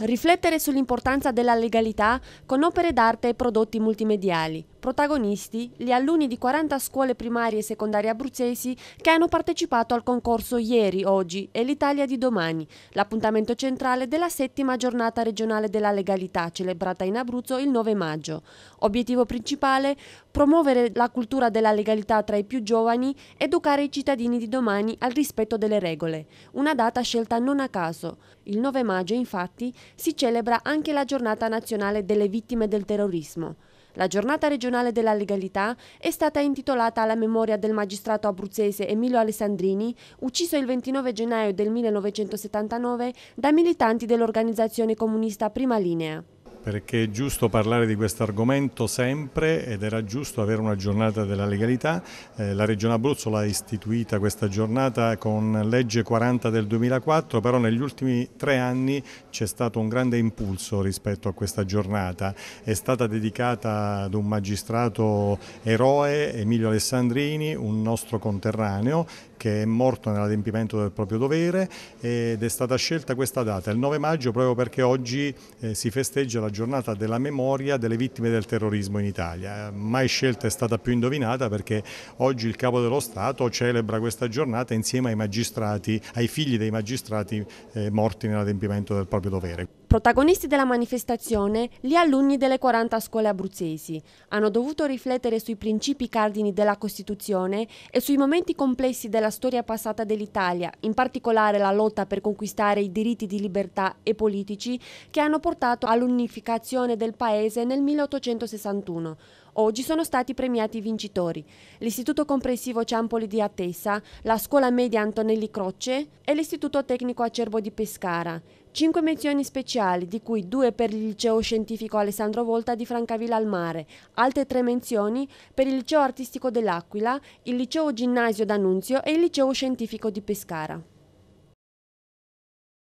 Riflettere sull'importanza della legalità con opere d'arte e prodotti multimediali. Protagonisti gli alunni di 40 scuole primarie e secondarie abruzzesi che hanno partecipato al concorso ieri, oggi e l'Italia di domani, l'appuntamento centrale della settima giornata regionale della legalità celebrata in Abruzzo il 9 maggio. Obiettivo principale? Promuovere la cultura della legalità tra i più giovani, educare i cittadini di domani al rispetto delle regole. Una data scelta non a caso. Il 9 maggio, infatti, si celebra anche la giornata nazionale delle vittime del terrorismo. La giornata regionale della legalità è stata intitolata alla memoria del magistrato abruzzese Emilio Alessandrini, ucciso il 29 gennaio del 1979 da militanti dell'organizzazione comunista Prima Linea perché è giusto parlare di questo argomento sempre ed era giusto avere una giornata della legalità. Eh, la Regione Abruzzo l'ha istituita questa giornata con legge 40 del 2004, però negli ultimi tre anni c'è stato un grande impulso rispetto a questa giornata. È stata dedicata ad un magistrato eroe, Emilio Alessandrini, un nostro conterraneo, che è morto nell'adempimento del proprio dovere ed è stata scelta questa data, il 9 maggio, proprio perché oggi eh, si festeggia la giornata della memoria delle vittime del terrorismo in Italia. Mai scelta è stata più indovinata perché oggi il Capo dello Stato celebra questa giornata insieme ai magistrati, ai figli dei magistrati eh, morti nell'adempimento del proprio dovere. Protagonisti della manifestazione, gli alunni delle 40 scuole abruzzesi hanno dovuto riflettere sui principi cardini della Costituzione e sui momenti complessi della storia passata dell'Italia, in particolare la lotta per conquistare i diritti di libertà e politici che hanno portato all'unificazione del paese nel 1861. Oggi sono stati premiati i vincitori. L'Istituto Comprensivo Ciampoli di Attessa, la Scuola Media Antonelli Croce e l'Istituto Tecnico Acerbo di Pescara. Cinque menzioni speciali, di cui due per il liceo scientifico Alessandro Volta di Francavilla al Mare, altre tre menzioni per il liceo artistico dell'Aquila, il liceo ginnasio d'Annunzio e il liceo scientifico di Pescara.